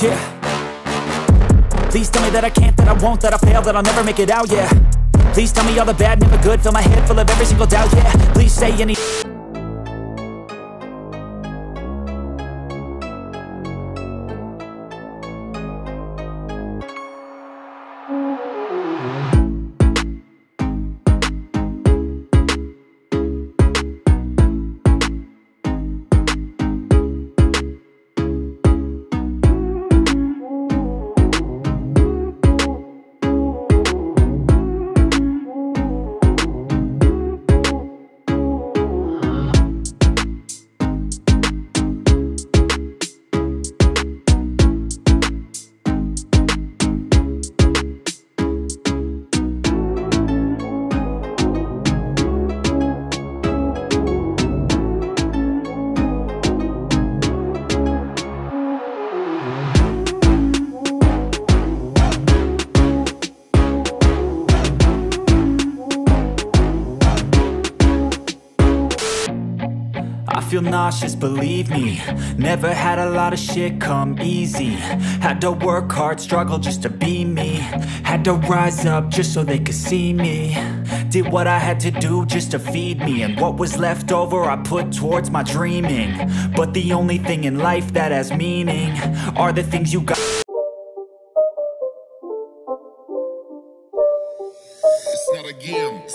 Yeah. Please tell me that I can't, that I won't, that I fail, that I'll never make it out, yeah. Please tell me all the bad, never good, fill my head full of every single doubt, yeah. Please say any I feel nauseous, believe me. Never had a lot of shit come easy. Had to work hard, struggle just to be me. Had to rise up just so they could see me. Did what I had to do just to feed me. And what was left over I put towards my dreaming. But the only thing in life that has meaning Are the things you got. It's not a game, it's